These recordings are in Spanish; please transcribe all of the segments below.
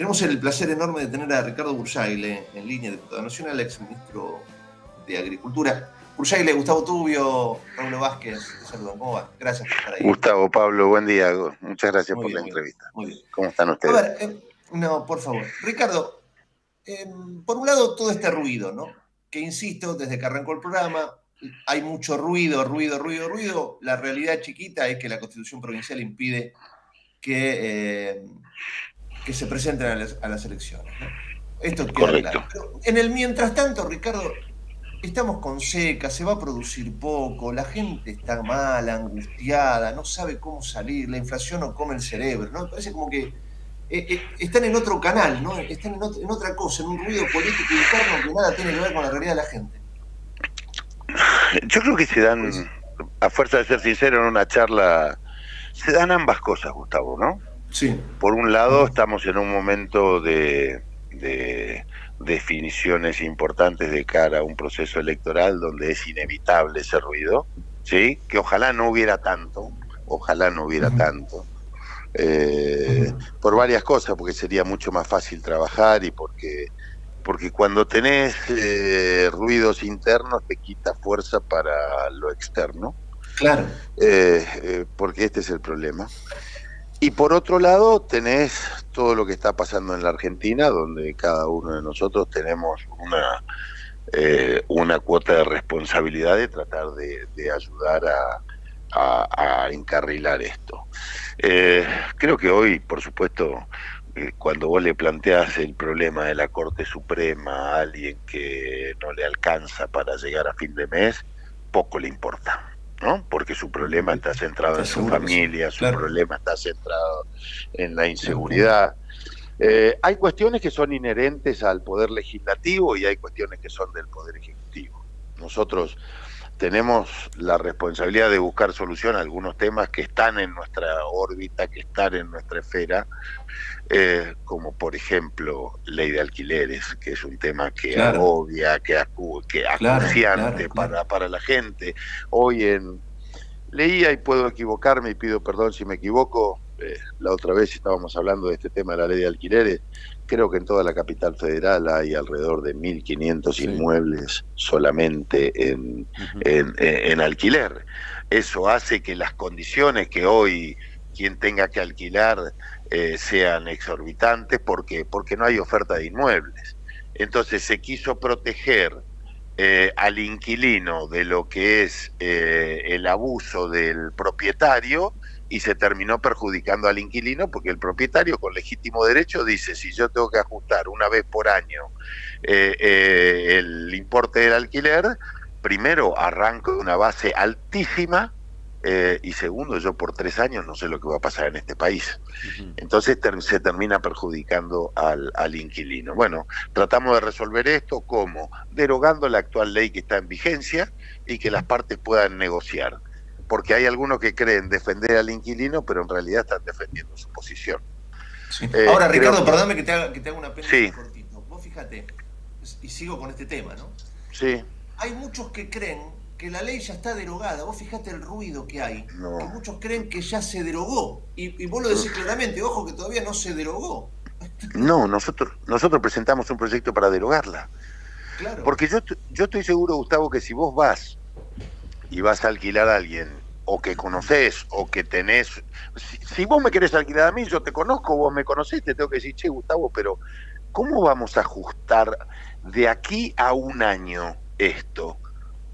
Tenemos el placer enorme de tener a Ricardo Bursaile en línea, diputado nacional, ex ministro de Agricultura. Bursaile, Gustavo Tubio, Raúl Vázquez, te saludan. ¿Cómo va? Gracias por estar ahí. Gustavo, Pablo, buen día. Muchas gracias por la entrevista. Muy bien. ¿Cómo están ustedes? A ver, eh, no, por favor. Ricardo, em, por un lado, todo este ruido, ¿no? Que insisto, desde que arrancó el programa, hay mucho ruido, ruido, ruido, ruido. La realidad chiquita es que la Constitución Provincial impide que eh, que se presenten a las, elecciones. Esto queda en el mientras tanto, Ricardo, estamos con seca, se va a producir poco, la gente está mal, angustiada, no sabe cómo salir, la inflación no come el cerebro, ¿no? Parece como que eh, eh, están en otro canal, ¿no? Están en, otra cosa, en un ruido político interno que nada tiene que ver con la realidad de la gente. Yo creo que se dan, a fuerza de ser sincero, en una charla, se dan ambas cosas, Gustavo, ¿no? Por un lado, estamos en un momento de, definiciones importantes de cara a un proceso electoral donde es inevitable ese ruido, ¿sí? Que ojalá no hubiera tanto, ojalá no hubiera tanto. Eh, por varias cosas, porque sería mucho más fácil trabajar y porque porque cuando tenés eh, ruidos internos te quita fuerza para lo externo. Claro. Eh, porque este es el problema. Y por otro lado, tenés todo lo que está pasando en la Argentina, donde cada uno de nosotros tenemos una, eh, una cuota de responsabilidad de tratar de, ayudar a, encarrilar esto. Eh, creo que hoy, por supuesto, eh, cuando vos le planteas el problema de la Corte Suprema a alguien que no le alcanza para llegar a fin de mes, poco le importa. ¿No? Porque su problema está centrado en su familia, su problema está centrado en la inseguridad. Eh, hay cuestiones que son inherentes al poder legislativo y hay cuestiones que son del poder ejecutivo. Nosotros tenemos la responsabilidad de buscar solución a algunos temas que están en nuestra órbita, que están en nuestra esfera, eh, como por ejemplo ley de alquileres, que es un tema que agobia, que, acu que acuciante para, para la gente. Hoy en leía y puedo equivocarme y pido perdón si me equivoco. Eh, la otra vez estábamos hablando de este tema de la ley de alquileres. Creo que en toda la capital federal hay alrededor de 1.500 inmuebles solamente en, en, alquiler. Eso hace que las condiciones que hoy quien tenga que alquilar eh, sean exorbitantes porque, porque no hay oferta de inmuebles. Entonces se quiso proteger eh, al inquilino de lo que es eh, el abuso del propietario y se terminó perjudicando al inquilino porque el propietario con legítimo derecho dice, si yo tengo que ajustar una vez por año eh, eh, el importe del alquiler, primero arranco de una base altísima eh, y segundo, yo por tres años no sé lo que va a pasar en este país. Entonces se termina perjudicando al, al, inquilino. Bueno, tratamos de resolver esto como derogando la actual ley que está en vigencia y que las partes puedan negociar porque hay algunos que creen defender al inquilino, pero en realidad están defendiendo su posición. Eh, Ahora, Ricardo, perdóname que te haga, que te haga una pena sí. cortito. Vos fíjate, y sigo con este tema, ¿no? Sí. Hay muchos que creen que la ley ya está derogada. Vos fíjate el ruido que hay. Que muchos creen que ya se derogó. Y, vos lo decís claramente, ojo que todavía no se derogó. No, nosotros, nosotros presentamos un proyecto para derogarla. Claro. Porque yo, yo estoy seguro, Gustavo, que si vos vas y vas a alquilar a alguien o que conoces o que tenés. Si, vos me querés alquilar a mí, yo te conozco, vos me conocés, te tengo que decir, che, Gustavo, pero ¿cómo vamos a ajustar de aquí a un año esto?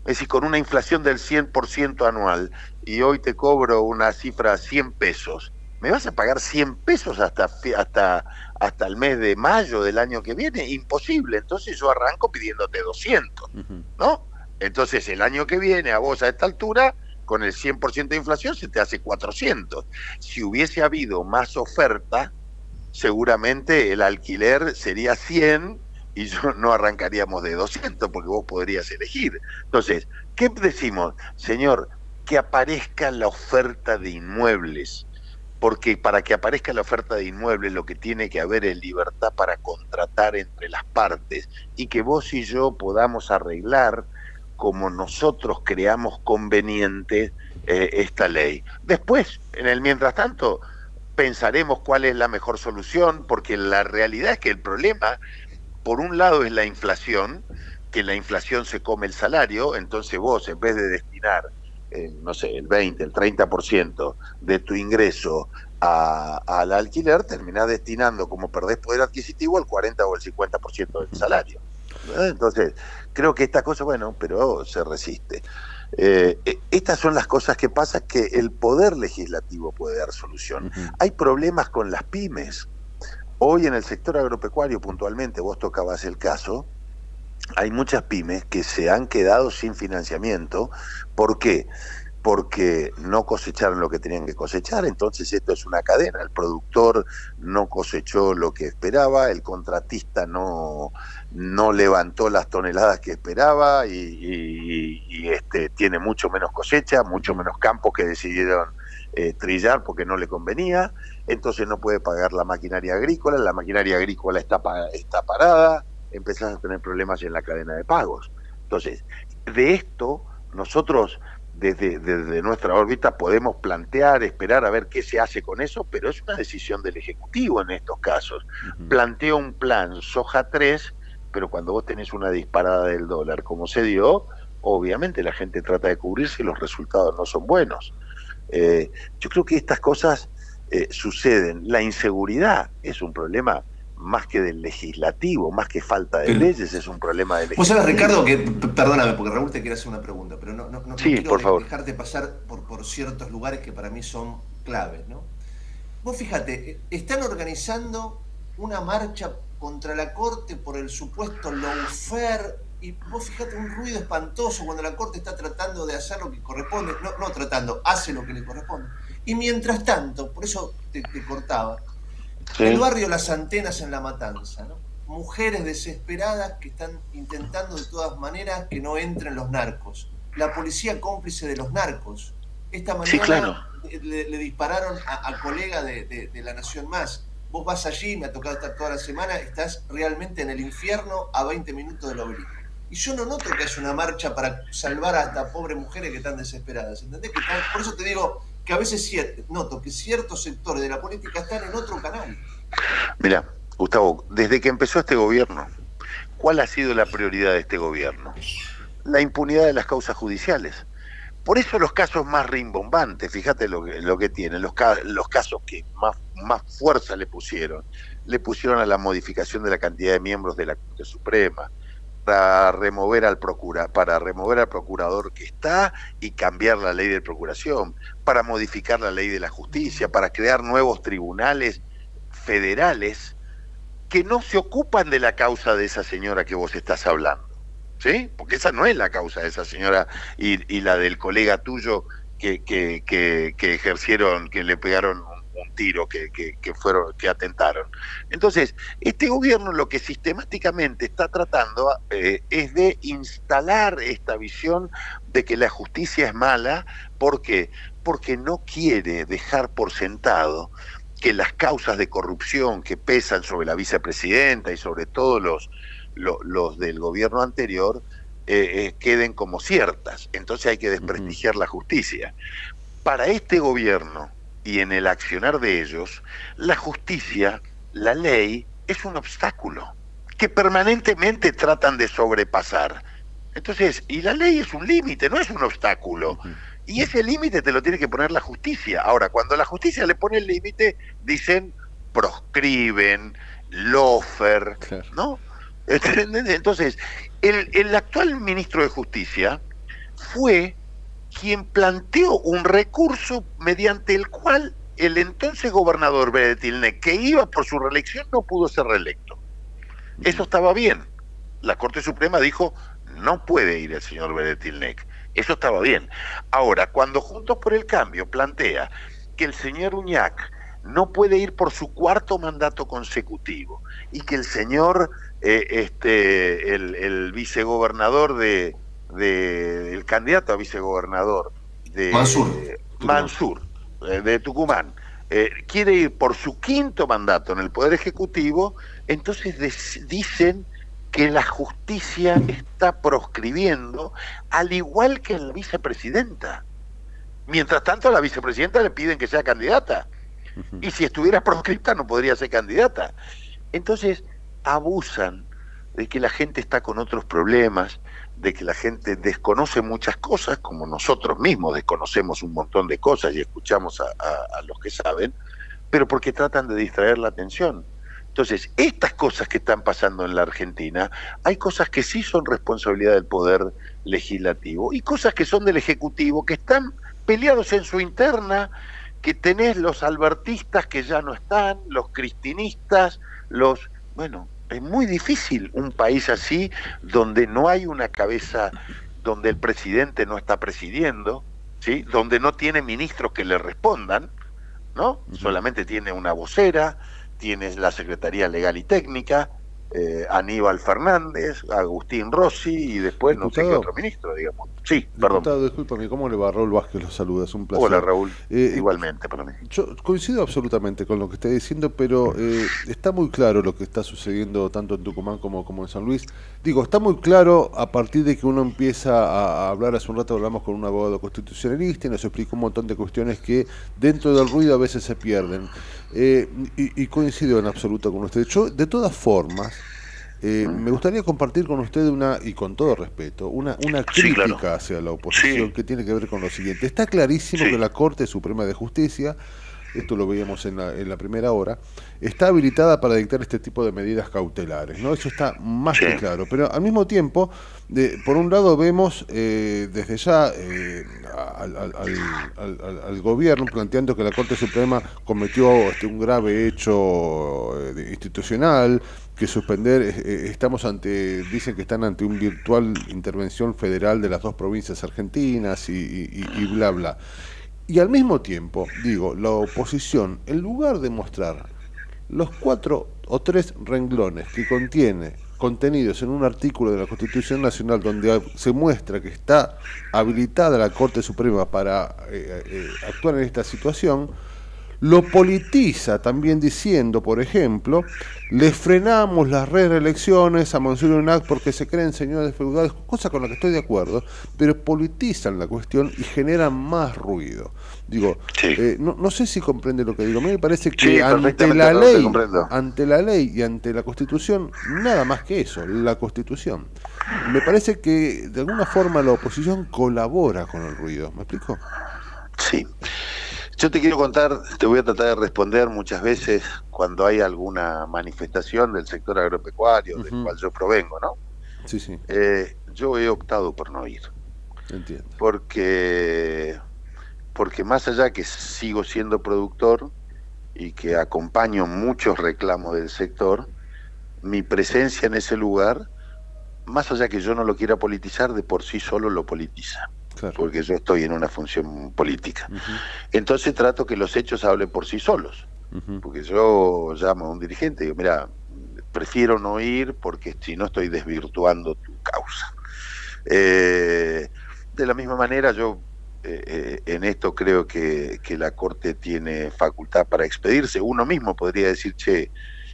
Es decir, con una inflación del 100% anual y hoy te cobro una cifra 100 pesos. ¿Me vas a pagar 100 pesos hasta, hasta, hasta el mes de mayo del año que viene? Imposible. Entonces yo arranco pidiéndote 200, ¿no? Entonces el año que viene a vos a esta altura con el 100% de inflación se te hace 400. Si hubiese habido más oferta, seguramente el alquiler sería 100 y yo no arrancaríamos de 200 porque vos podrías elegir. Entonces, ¿qué decimos? Señor, que aparezca la oferta de inmuebles, porque para que aparezca la oferta de inmuebles lo que tiene que haber es libertad para contratar entre las partes y que vos y yo podamos arreglar como nosotros creamos conveniente eh, esta ley. Después, en el mientras tanto, pensaremos cuál es la mejor solución, porque la realidad es que el problema, por un lado, es la inflación, que la inflación se come el salario, entonces vos, en vez de destinar, eh, no sé, el 20, el 30% de tu ingreso al alquiler, terminás destinando, como perdés poder adquisitivo, el 40 o el 50% del salario. Entonces, creo que esta cosa, bueno, pero se resiste. Eh, e, estas son las cosas que pasan que el poder legislativo puede dar solución. Hay problemas con las pymes. Hoy en el sector agropecuario puntualmente, vos tocabas el caso, hay muchas pymes que se han quedado sin financiamiento. ¿Por qué? Porque no cosecharon lo que tenían que cosechar, entonces esto es una cadena, el productor no cosechó lo que esperaba, el contratista no, no levantó las toneladas que esperaba y, este, tiene mucho menos cosecha, mucho menos campos que decidieron eh, trillar porque no le convenía, entonces no puede pagar la maquinaria agrícola, la maquinaria agrícola está, está parada, empezás a tener problemas en la cadena de pagos. Entonces, de esto nosotros desde, desde, nuestra órbita podemos plantear, esperar a ver qué se hace con eso, pero es una decisión del Ejecutivo en estos casos. Planteo un plan soja 3, pero cuando vos tenés una disparada del dólar como se dio, obviamente la gente trata de cubrirse y los resultados no son buenos. Eh, yo creo que estas cosas eh, suceden. La inseguridad es un problema más que del legislativo, más que falta de leyes, es un problema del legislativo. Vos sabés, Ricardo, que, perdóname, porque Raúl te quiere hacer una pregunta, pero no, no, no quiero dejarte pasar por, por ciertos lugares que para mí son claves, ¿no? Vos fíjate, están organizando una marcha contra la Corte por el supuesto lawfare, y vos fíjate un ruido espantoso cuando la Corte está tratando de hacer lo que corresponde, no, no tratando, hace lo que le corresponde. Y mientras tanto, por eso te cortaba, el barrio Las Antenas en La Matanza, ¿no? Mujeres desesperadas que están intentando de todas maneras que no entren los narcos. La policía cómplice de los narcos. Esta mañana le, dispararon a, colega de, La Nación Más. Vos vas allí, me ha tocado estar toda la semana, estás realmente en el infierno a 20 minutos del obelisco. Y yo no noto que haya una marcha para salvar a estas pobres mujeres que están desesperadas. ¿Entendés? por eso te digo, que a veces noto que ciertos sectores de la política están en otro canal. Mira, Gustavo, desde que empezó este gobierno, ¿cuál ha sido la prioridad de este gobierno? La impunidad de las causas judiciales. Por eso los casos más rimbombantes, fíjate lo que, lo que tienen, los, los casos que más, más fuerza le pusieron, le pusieron a la modificación de la cantidad de miembros de la Corte Suprema, para remover al procura, para remover al procurador que está y cambiar la ley de procuración, para modificar la ley de la justicia, para crear nuevos tribunales federales que no se ocupan de la causa de esa señora que vos estás hablando. ¿Sí? Porque esa no es la causa de esa señora y, la del colega tuyo que, que, que ejercieron, que le pegaron un tiro que, que, fueron, que atentaron. Entonces, este gobierno lo que sistemáticamente está tratando eh, es de instalar esta visión de que la justicia es mala, ¿por qué? Porque no quiere dejar por sentado que las causas de corrupción que pesan sobre la vicepresidenta y sobre todos los, los, del gobierno anterior eh, eh, queden como ciertas. Entonces hay que desprestigiar la justicia. Para este gobierno, y en el accionar de ellos, la justicia, la ley, es un obstáculo que permanentemente tratan de sobrepasar. Entonces, y la ley es un límite, no es un obstáculo. Y ese límite te lo tiene que poner la justicia. Ahora, cuando la justicia le pone el límite, dicen proscriben, lofer, ¿no? Entonces, el, el actual ministro de Justicia fue quien planteó un recurso mediante el cual el entonces gobernador Beretilnec, que iba por su reelección, no pudo ser reelecto. Eso estaba bien. La Corte Suprema dijo, no puede ir el señor Beretilnec. Eso estaba bien. Ahora, cuando Juntos por el Cambio plantea que el señor Uñac no puede ir por su cuarto mandato consecutivo y que el señor, eh, este, el vicegobernador de, del candidato a vicegobernador de Mansur, eh, de Tucumán, eh, quiere ir por su quinto mandato en el Poder Ejecutivo, entonces dicen que la justicia está proscribiendo, al igual que la vicepresidenta. Mientras tanto, a la vicepresidenta le piden que sea candidata. Y si estuviera proscripta no podría ser candidata. Entonces, abusan de que la gente está con otros problemas, de que la gente desconoce muchas cosas, como nosotros mismos desconocemos un montón de cosas y escuchamos a, los que saben, pero porque tratan de distraer la atención. Entonces, estas cosas que están pasando en la Argentina, hay cosas que sí son responsabilidad del poder legislativo y cosas que son del Ejecutivo, que están peleados en su interna, que tenés los albertistas que ya no están, los cristinistas, los... Bueno, es muy difícil un país así donde no hay una cabeza, donde el presidente no está presidiendo, ¿sí? donde no tiene ministros que le respondan, ¿no? Solamente tiene una vocera, tienes la Secretaría Legal y Técnica, eh, Aníbal Fernández, Agustín Rossi y después no sé qué otro ministro, digamos. Sí, perdón. Diputado, discúlpame, ¿cómo le va? Raúl Vázquez los saluda, es un placer. Hola Raúl, eh, igualmente para mí. Yo coincido absolutamente con lo que está diciendo, pero eh, está muy claro lo que está sucediendo tanto en Tucumán como, como en San Luis. Digo, está muy claro a partir de que uno empieza a, hablar, hace un rato hablamos con un abogado constitucionalista y nos explicó un montón de cuestiones que dentro del ruido a veces se pierden. y, y coincido en absoluto con usted. Yo, de todas formas, eh, me gustaría compartir con usted una, y con todo respeto, una, una crítica hacia la oposición que tiene que ver con lo siguiente. Está clarísimo que la Corte Suprema de Justicia, esto lo veíamos en la, en la, primera hora, está habilitada para dictar este tipo de medidas cautelares, ¿no? Eso está más que claro. Pero al mismo tiempo, de, por un lado vemos eh, desde ya eh, al, al, al, gobierno planteando que la Corte Suprema cometió este, un grave hecho institucional, que suspender, eh, eh, estamos ante, dicen que están ante un virtual intervención federal de las dos provincias argentinas y, bla, bla. Y al mismo tiempo, digo, la oposición, en lugar de mostrar los cuatro o tres renglones que contiene contenidos en un artículo de la Constitución Nacional donde se muestra que está habilitada la Corte Suprema para eh, actuar en esta situación, lo politiza también diciendo, por ejemplo, le frenamos las reelecciones a Monseñor Unac porque se creen señores feudales, cosa con la que estoy de acuerdo, pero politizan la cuestión y generan más ruido. Digo, eh, no, sé si comprende lo que digo. A mí me parece que ante la ley, ante la ley y ante la Constitución, nada más que eso, la Constitución. Me parece que de alguna forma la oposición colabora con el ruido. ¿Me explico? Sí. Yo te quiero contar, te voy a tratar de responder muchas veces cuando hay alguna manifestación del sector agropecuario, del cual yo provengo, ¿no? Sí, sí. Eh, yo he optado por no ir. Entiendo. Porque, porque más allá que sigo siendo productor y que acompaño muchos reclamos del sector, mi presencia en ese lugar, más allá que yo no lo quiera politizar, de por sí solo lo politiza porque yo estoy en una función política. Entonces trato que los hechos hablen por sí solos, porque yo llamo a un dirigente y digo, mira, prefiero no ir porque si no estoy desvirtuando tu causa. Eh, de la misma manera, yo eh, eh, en esto creo que, que, la Corte tiene facultad para expedirse. Uno mismo podría decir, che,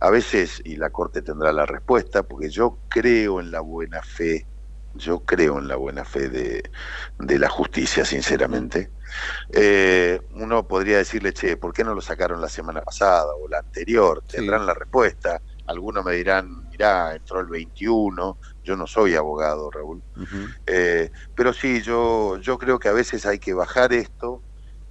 a veces, y la Corte tendrá la respuesta, porque yo creo en la buena fe yo creo en la buena fe de, la justicia, sinceramente. Eh, uno podría decirle, che, ¿por qué no lo sacaron la semana pasada o la anterior? Tendrán la respuesta. Algunos me dirán, mirá, entró el 21. Yo no soy abogado, Raúl. Eh, pero sí, yo, yo creo que a veces hay que bajar esto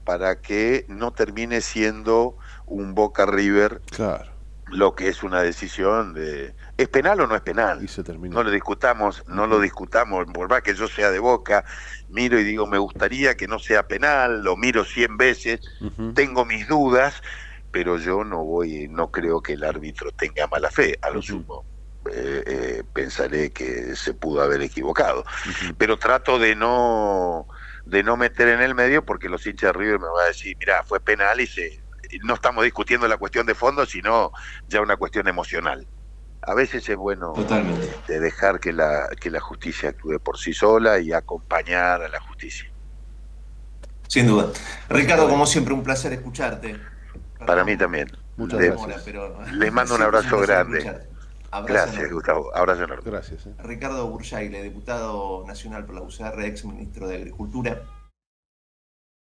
para que no termine siendo un Boca River. Claro lo que es una decisión de ¿es penal o no es penal? Y se No lo discutamos, no lo discutamos, por más que yo sea de boca, miro y digo, me gustaría que no sea penal, lo miro cien veces, tengo mis dudas, pero yo no voy, no creo que el árbitro tenga mala fe, a lo sumo. Eh, eh, pensaré que se pudo haber equivocado, pero trato de no de no meter en el medio porque los hinchas de River me van a decir, mira, fue penal y se no estamos discutiendo la cuestión de fondo, sino ya una cuestión emocional. A veces es bueno de dejar que la, que la justicia actúe por sí sola y acompañar a la justicia. Sin duda. Ricardo, como siempre, un placer escucharte. Para mí también. Muchas gracias. Les mando un abrazo grande. gracias, Gustavo. Abrazo enorme. Gracias. Eh. Ricardo Burjaile, diputado nacional por la UCR, ex ministro de Agricultura.